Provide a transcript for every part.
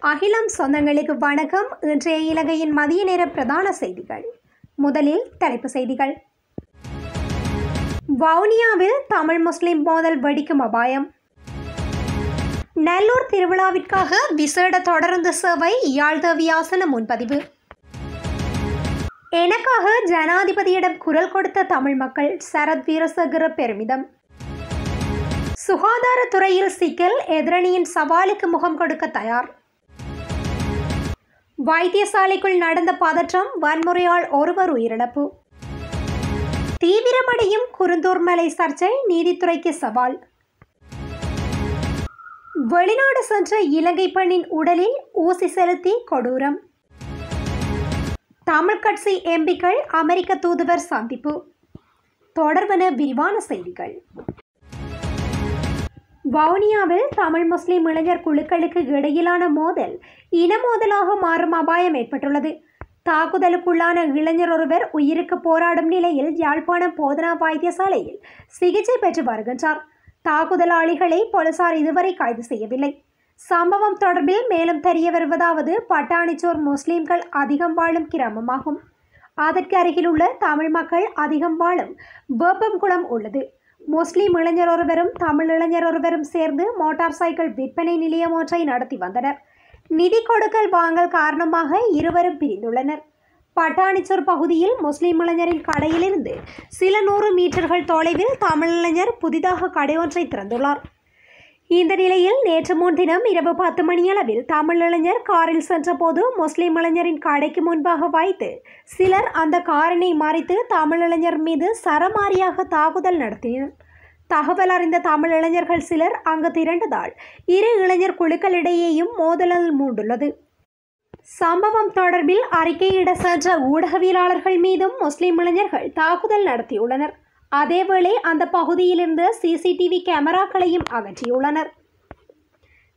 அகிலம் சொந்தங்களுக்கு வணக்கம். இன்றைய இலங்கையின் மதிய நேர பிரதான செய்திகள். முதலில் தலைப்பு செய்திகள். வவுனியாவில் தமிழ் முஸ்லிம் மோதல் வெடிக்கும் அபாயம். நல்லூர் திருவிழாவிற்காக விசேட தொடருந்து சேவை யாழ்தவியாசன முன்பதிவு. எனக்காக ஜனாதிபதியிடம் குரல் கொடுத்த தமிழ் மக்கள் சரத் வீரசகர பெருமிதம். சுகாதாரத்துறையில் சிக்கல் எதிரணியின் சவாலுக்கு முகம் கொடுக்க தயார். வைத்தியசாலைக்குள் நடந்த பதற்றம் வன்முறையால் ஒருவர் உயிரிழப்பு. தீவிரமடையும் குருந்தூர் மலை சர்ச்சை நீதித்துறைக்கு சவால். வெளிநாடு சென்ற இலங்கை பெண்ணின் உடலில் ஊசி செலுத்தி கொடூரம். தமிழ் கட்சி எம்பிக்கள் அமெரிக்க தூதுவர் சந்திப்பு. தொடர்பென விரிவான செய்திகள். வவுனியாவில் தமிழ் முஸ்லிம் இளைஞர் குழுக்களுக்கு இடையிலான மோதல் இன மோதலாக மாறும் அபாயம் ஏற்பட்டுள்ளது. தாக்குதலுக்குள்ளான இளைஞர் ஒருவர் உயிருக்கு போராடும் நிலையில் யாழ்ப்பாணம் போதனா வைத்தியசாலையில் சிகிச்சை பெற்று வருகின்றார். தாக்குதலாளிகளை போலீசார் இதுவரை கைது செய்யவில்லை. சம்பவம் தொடர்பில் மேலும் தெரிய வருவதாவது பட்டாணிச்சோர் முஸ்லிம்கள் அதிகம் வாழும் கிராமமாகும். அதற்கு அருகிலுள்ள தமிழ் மக்கள் அதிகம் வாழும் வேப்பங்குளம் உள்ளது. முஸ்லீம் இளைஞர் ஒருவரும் தமிழ் இளைஞர் ஒருவரும் சேர்ந்து மோட்டார் சைக்கிள் விற்பனை நிலையம் ஒன்றை நடத்தி வந்தனர். நிதி கொடுக்கல் வாங்கல் காரணமாக இருவரும் பிரிந்துள்ளனர். பட்டாணிச்சூர் பகுதியில் முஸ்லிம் இளைஞரின் கடையிலிருந்து சில நூறு மீட்டர்கள் தொலைவில் தமிழ் இளைஞர் புதிதாக கடை ஒன்றை திறந்துள்ளார். இந்த நிலையில் நேற்று முன்தினம் இரவு பத்து மணியளவில் தமிழ் இளைஞர் காரில் சென்றபோது முஸ்லிம் இளைஞரின் கடைக்கு முன்பாக வைத்து சிலர் அந்த காரினை மறித்து தமிழ் இளைஞர் மீது சரமாரியாக தாக்குதல் நடத்தினர். தகவல் அறிந்த தமிழ் இளைஞர்கள் சிலர் அங்கு திரண்டதால் இரு இளைஞர் குழுக்களிடையேயும் மோதலில் மூண்டுள்ளது. சம்பவம் தொடர்பில் அறிக்கையிட சென்ற ஊடகவியலாளர்கள் மீதும் முஸ்லிம் இளைஞர்கள் தாக்குதல் நடத்தியுள்ளனர். அதேவேளை அந்த பகுதியிலிருந்து சிசிடிவி கேமராக்களையும் அகற்றியுள்ளனர்.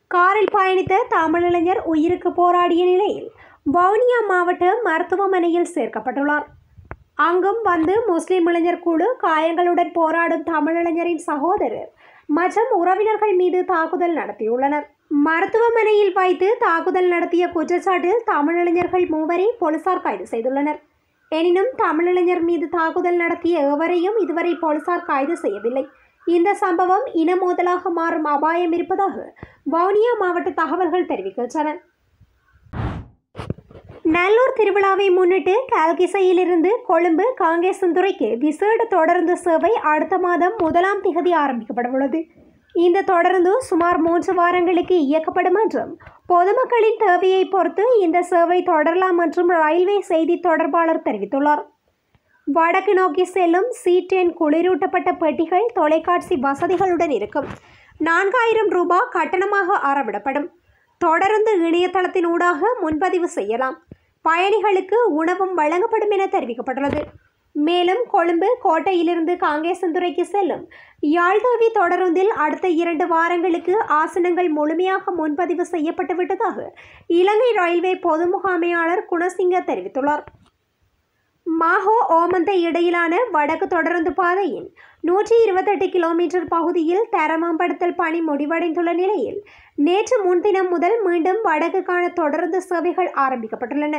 காரில் பயணித்த தமிழிளைஞர் உயிருக்கு போராடிய நிலையில் வவுனியா மாவட்ட மருத்துவமனையில் சேர்க்கப்பட்டுள்ளார். அங்கும் வந்து முஸ்லிம் இளைஞர் குழு காயங்களுடன் போராடும் தமிழிளைஞரின் சகோதரர் மற்றும் உறவினர்கள் மீது தாக்குதல் நடத்தியுள்ளனர். மருத்துவமனையில் வைத்து தாக்குதல் நடத்திய குற்றச்சாட்டில் தமிழிளைஞர்கள் மூவரை போலீசார் கைது செய்துள்ளனர். எனினும் தமிழிளைஞர் மீது தாக்குதல் நடத்திய எவரையும் இதுவரை போலீசார் கைது செய்யவில்லை. இந்த சம்பவம் இன மோதலாக மாறும் அபாயம் இருப்பதாக வவுனியா மாவட்ட தகவல்கள் தெரிவிக்கின்றன. நல்லூர் திருவிழாவை முன்னிட்டு கால்கிசையிலிருந்து கொழும்பு காங்கேசந்துறைக்கு விசேட தொடருந்து சேவை அடுத்த மாதம் முதலாம் திகதி ஆரம்பிக்கப்படவுள்ளது. இந்த தொடருந்து சுமார் மூன்று வாரங்களுக்கு இயக்கப்படும் என்றும் பொதுமக்களின் தேவையை பொறுத்து இந்த சேவை தொடரலாம் என்றும் ரயில்வே செய்தி தொடர்பாளர் தெரிவித்துள்ளார். வடக்கு நோக்கி செல்லும் சி டென் குளிரூட்டப்பட்ட பெட்டிகள் தொலைக்காட்சி வசதிகளுடன் இருக்கும். நான்காயிரம் ரூபாய் கட்டணமாக ஆரவிடப்படும் தொடர்ந்து இணையதளத்தின் ஊடாக முன்பதிவு செய்யலாம். பயணிகளுக்கு உணவும் வழங்கப்படும் என தெரிவிக்கப்பட்டுள்ளது. மேலும் கொழும்பு கோட்டையிலிருந்து காங்கேசந்துறைக்கு செல்லும் யாழ்தோவி தொடருந்தில் அடுத்த இரண்டு வாரங்களுக்கு ஆசனங்கள் முழுமையாக முன்பதிவு செய்யப்பட்டு விட்டதாக இலங்கை ரயில்வே பொது முகாமையாளர் குணசிங்க தெரிவித்துள்ளார். மாஹோ ஓமந்தை இடையிலான வடக்கு தொடருந்து பாதையின் நூற்றி இருபத்தெட்டு கிலோமீட்டர் பகுதியில் தரமம்படுத்தல் பணி முடிவடைந்துள்ள நிலையில் நேற்று முன்தினம் முதல் மீண்டும் வடக்குக்கான தொடருந்து சேவைகள் ஆரம்பிக்கப்பட்டுள்ளன.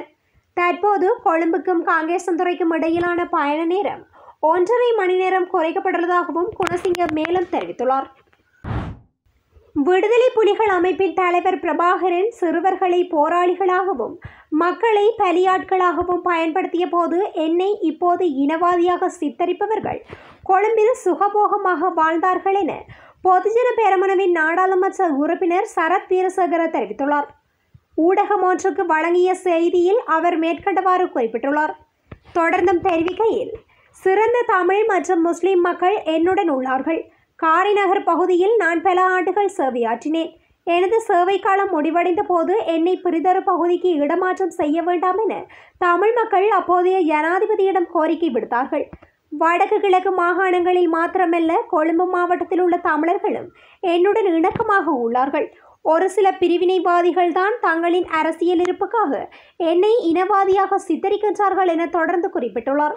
தற்போது கொழும்புக்கும் காங்கேசந்துறைக்கும் இடையிலான பயண நேரம் ஒன்றரை மணி நேரம் குறைக்கப்பட்டுள்ளதாகவும் குணசிங்க மேலும் தெரிவித்துள்ளார். விடுதலை புலிகள் அமைப்பின் தலைவர் பிரபாகரன் சிறுவர்களை போராளிகளாகவும் மக்களை பலியாட்களாகவும் பயன்படுத்திய போது என்னை இப்போது இனவாதியாக சித்தரிப்பவர்கள் கொழும்பில் சுகபோகமாக வாழ்ந்தார்கள் என பொதுஜன பேரமனவின் நாடாளுமன்ற உறுப்பினர் சரத் வீரசேகர தெரிவித்துள்ளார். ஊடகம் ஒன்றுக்கு வழங்கிய செய்தியில் அவர் மேற்கண்டவாறு குறிப்பிட்டுள்ளார். தொடர்ந்தும் தெரிவிக்கையில் சிறந்த தமிழ் மற்றும் முஸ்லிம் மக்கள் என்னுடன் உள்ளார்கள். காரிநகர் பகுதியில் நான் பல ஆண்டுகள் சேவையாற்றினேன். எனது சேவை காலம் முடிவடைந்த போது என்னை பிரிதொரு பகுதிக்கு இடமாற்றம் செய்ய வேண்டாம் என தமிழ் மக்கள் அப்போதைய ஜனாதிபதியிடம் கோரிக்கை விடுத்தார்கள். வடக்கு கிழக்கு மாகாணங்களில் மாத்திரமல்ல கொழும்பு மாவட்டத்தில் உள்ள தமிழர்களும் என்னுடன் இணக்கமாக உள்ளார்கள். ஒரு சில பிரிவினைவாதிகள் தான் தங்களின் அரசியல் இருப்புக்காக என்னை இனவாதியாக சித்தரிக்கின்றார்கள் என தொடர்ந்து குறிப்பிட்டுள்ளார்.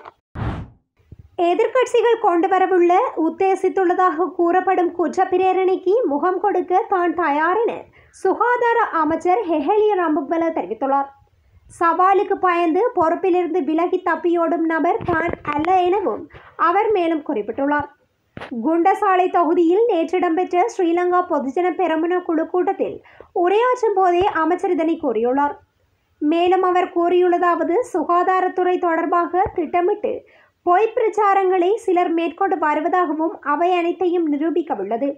எதிர்க்கட்சிகள் கொண்டு வரவுள்ள உத்தேசித்துள்ளதாக கூறப்படும் குற்றப்பிரேரணைக்கு முகம் கொடுக்க தான் தயார் என சுகாதார அமைச்சர் ஹெஹலிய ரம்புக்வல தெரிவித்துள்ளார். சவாலுக்கு பயந்து பொறுப்பிலிருந்து விலகி தப்பியோடும் நபர் தான் அல்ல எனவும் அவர் மேலும் குறிப்பிட்டுள்ளார். குண்டசாலை தொகுதியில் நேற்று இடம்பெற்ற ஸ்ரீலங்கா பொதுஜன பெரமுன குழு கூட்டத்தில் உரையாற்றும் போதே அமைச்சர் இதனை கூறியுள்ளார். மேலும் அவர் கூறியுள்ளதாவது சுகாதாரத்துறை தொடர்பாக திட்டமிட்டு பொய் பிரச்சாரங்களை சிலர் மேற்கொண்டு வருவதாகவும் அவை அனைத்தையும் நிரூபிக்கவுள்ளது.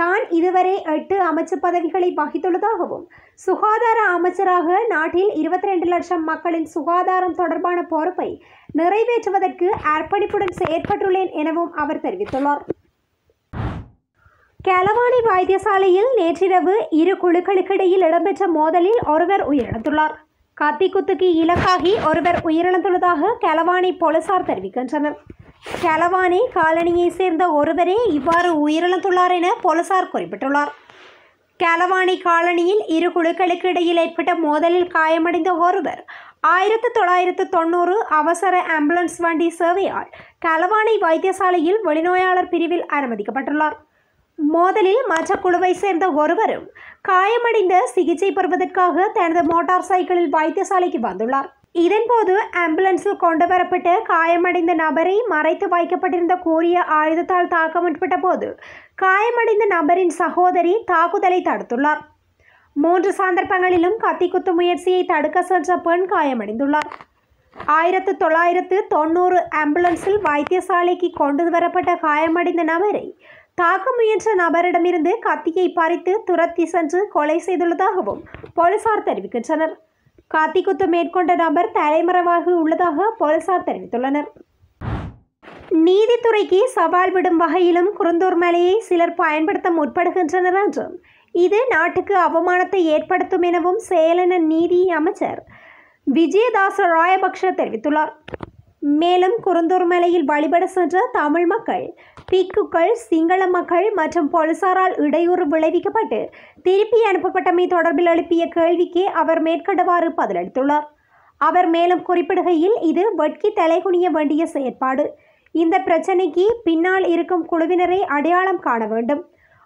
தான் இதுவரை எட்டு அமைச்சு பதவிகளை வகித்துள்ளதாகவும் சுகாதார அமைச்சராக நாட்டில் இருபத்தி ரெண்டு லட்சம் மக்களின் சுகாதாரம் தொடர்பான பொறுப்பை நிறைவேற்றுவதற்கு அர்ப்பணிப்புடன் செயற்பட்டுள்ளேன் எனவும் அவர் தெரிவித்துள்ளார். கலவாணி வைத்தியசாலையில் நேற்றிரவு இரு குழுக்களுக்கிடையில் இடம்பெற்ற மோதலில் ஒருவர் உயிரிழந்துள்ளார். கத்திக்குத்துக்கு இலக்காகி ஒருவர் உயிரிழந்துள்ளதாக கலவாணி போலீசார் தெரிவிக்கின்றனர். கலவானி காலனியை சேர்ந்த ஒருவரே இவ்வாறு உயிரிழந்துள்ளார் என போலீசார் குறிப்பிட்டுள்ளார். கலவாணி காலனியில் இரு குழுக்களுக்கு இடையில் ஏற்பட்ட மோதலில் காயமடைந்த ஒருவர் ஆயிரத்து தொள்ளாயிரத்து தொண்ணூறு அவசர ஆம்புலன்ஸ் வண்டி சேவையால் கலவாணி வைத்தியசாலையில் வெளிநோயாளர் பிரிவில் அனுமதிக்கப்பட்டுள்ளார். மோதலில் மற்ற குழுவை சேர்ந்த ஒருவரும் காயமடைந்த சிகிச்சை பெறுவதற்காக தனது மோட்டார் சைக்கிளில் வைத்தியசாலைக்கு வந்துள்ளார். இதன்போது ஆம்புலன்ஸில் கொண்டு வரப்பட்டு காயமடைந்த நபரை மறைத்து வைக்கப்பட்டிருந்த கூறிய ஆயுதத்தால் தாக்க முற்பட்ட போது காயமடைந்த நபரின் சகோதரி தாக்குதலை தடுத்துள்ளார். மூன்று சந்தர்ப்பங்களிலும் கத்திக்குத்து முயற்சியை தடுக்க சென்ற பெண் காயமடைந்துள்ளார். ஆயிரத்து தொள்ளாயிரத்து தொண்ணூறு ஆம்புலன்ஸில் வைத்தியசாலைக்கு கொண்டு வரப்பட்ட காயமடைந்த நபரை தாக்க முயன்ற நபரிடமிருந்து கத்தியை பறித்து துரத்தி சென்று கொலை செய்துள்ளதாகவும் போலீசார் தெரிவிக்கின்றனர். கத்திக்குத்து மேற்கொண்ட நபர் தலைமறைவாக உள்ளதாக போலீசார் தெரிவித்துள்ளனர். நீதித்துறைக்கு சவால் விடும் வகையிலும் குருந்தூர் மலையை சிலர் பயன்படுத்த முற்படுகின்றனர் என்றும் இது நாட்டுக்கு அவமானத்தை ஏற்படுத்தும் எனவும் செயலன நீதி அமைச்சர் விஜயதாச ராயபக்ஷ தெரிவித்துள்ளார். மேலும் குருந்தூர் மலையில் வழிபட சென்ற தமிழ் மக்கள் பிக்குகள் சிங்கள மக்கள் மற்றும் போலீசாரால் இடையூறு விளைவிக்கப்பட்டு திருப்பி அனுப்பப்பட்டமை தொடர்பில் எழுப்பிய கேள்விக்கு அவர் மேற்கண்டவாறு பதிலளித்துள்ளார். அவர் மேலும் குறிப்பிடுகையில் இது வெட்கி தலைகுனிய வேண்டிய செயற்பாடு. இந்த பிரச்சனைக்கு பின்னால் இருக்கும் குழுவினரை அடையாளம் காண வேண்டும்.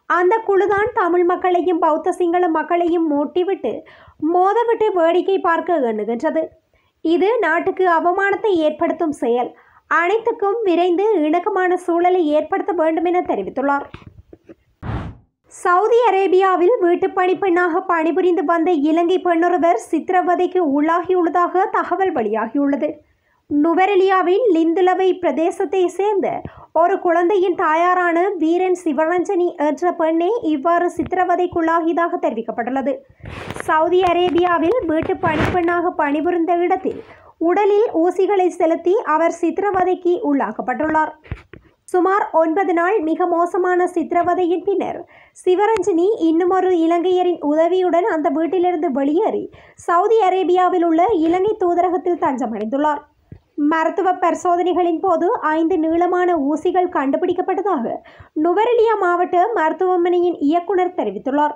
அந்த குழுதான் தமிழ் மக்களையும் பௌத்த சிங்கள மக்களையும் மூட்டிவிட்டு மோதவிட்டு வேடிக்கை பார்க்க எண்ணுகின்றது. இது நாட்டுக்கு அவமானத்தை ஏற்படுத்தும் செயல். அனைத்துக்கும் விரைந்து இணக்கமான சூழலை ஏற்படுத்த வேண்டும் என தெரிவித்துள்ளார். சவுதி அரேபியாவில் வீட்டுப்பணி பெண்ணாக பணிபுரிந்து வந்த இலங்கை பெண்ணொருவர் சித்திரவதைக்கு உள்ளாகியுள்ளதாக தகவல் வெளியாகியுள்ளது. நுவரெலியாவின் லிந்துலவை பிரதேசத்தை சேர்ந்த ஒரு குழந்தையின் தாயாரான வீரன் சிவரஞ்சனி என்ற பெண்ணே இவ்வாறு சித்திரவதைக்குள்ளாகியதாக தெரிவிக்கப்பட்டுள்ளது. சவுதி அரேபியாவில் வீட்டு பணிப்பெண்ணாக பணிபுரிந்த இடத்தில் உடலில் ஊசிகளை செலுத்தி அவர் சித்திரவதைக்கு உள்ளாக்கப்பட்டுள்ளார். சுமார் ஒன்பது நாள் மிக மோசமான சித்திரவதையின் பின்னர் சிவரஞ்சனி இன்னுமொரு இலங்கையரின் உதவியுடன் அந்த வீட்டிலிருந்து வெளியேறி சவுதி அரேபியாவில் உள்ள இலங்கை தூதரகத்தில் தஞ்சமடைந்துள்ளார். மருத்துவ பரிசோதனைகளின் போது ஐந்து நீளமான ஊசிகள் கண்டுபிடிக்கப்பட்டதாக நுவரெலியா மாவட்ட மருத்துவமனையின் இயக்குனர் தெரிவித்துள்ளார்.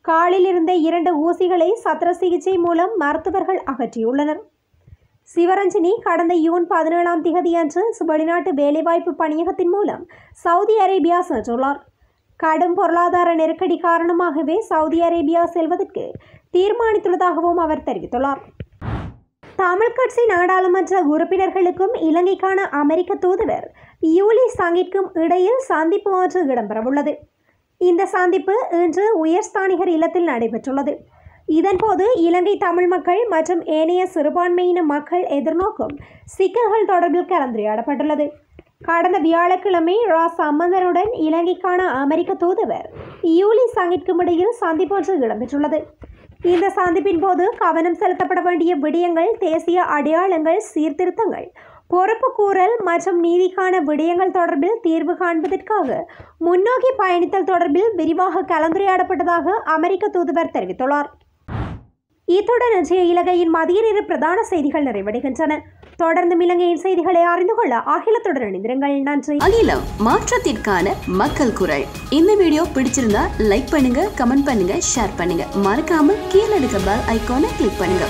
காலில் இருந்த இரண்டு ஊசிகளை சத்திர சிகிச்சை மூலம் மருத்துவர்கள் அகற்றியுள்ளனர். சிவரஞ்சனி கடந்த ஜூன் பதினேழாம் திகதியன்று வெளிநாட்டு வேலைவாய்ப்பு பணியகத்தின் மூலம் சவுதி அரேபியா சென்றுள்ளார். கடும் பொருளாதார நெருக்கடி காரணமாகவே சவுதி அரேபியா செல்வதற்கு தீர்மானித்துள்ளதாகவும் அவர் தெரிவித்துள்ளார். தமிழ் கட்சி நாடாளுமன்ற உறுப்பினர்களுக்கும் இலங்கைக்கான அமெரிக்க தூதுவர் யூலி சாங்கிற்கும் இடையில் சந்திப்பு ஒன்று இடம்பெறவுள்ளது. இந்த சந்திப்பு இன்று உயர்ஸ்தானிகர் இல்லத்தில் நடைபெற்றுள்ளது. இதன்போது இலங்கை தமிழ் மக்கள் மற்றும் ஏனைய சிறுபான்மையின மக்கள் எதிர்நோக்கும் சிக்கல்கள் தொடர்பில் கலந்துரையாடப்பட்டுள்ளது. கடந்த வியாழக்கிழமை ரா. சம்பந்தனுடன் இலங்கைக்கான அமெரிக்க தூதுவர் யூலி சங்கிற்கும் இடையில் சந்திப்பொன்று இடம்பெற்றுள்ளது. இந்த சந்திப்பின் போது கவனம் செலுத்தப்பட வேண்டிய விடயங்கள் தேசிய அடையாளங்கள் சீர்திருத்தங்கள். பொறுப்பு கூறல் மற்றும் நீதிக்கான விடயங்கள் தொடர்பில் தீர்வு காண்பதற்காக முன்னோக்கி பயணித்தல் தொடர்பில் விரிவாக கலந்துரையாடப்பட்டதாக அமெரிக்க தூதுவர் தெரிவித்துள்ளார். இத்துடன் இன்றைய இலங்கையின் மதிய நேர பிரதான செய்திகள் நிறைவடைகின்றன. தொடர்ந்து இலங்கையின் செய்திகளை அறிந்து கொள்ள அகிலத்துடன் இணைந்திருங்கள். நன்றி. அகிலம் மாற்றத்திற்கான மக்கள் குரல். இந்த வீடியோ பிடிச்சிருந்தா லைக் பண்ணுங்க கமெண்ட் பண்ணுங்க ஷேர் பண்ணுங்க. மறக்காம கீழே இருக்க பெல் ஐக்கானை கிளிக் பண்ணுங்க.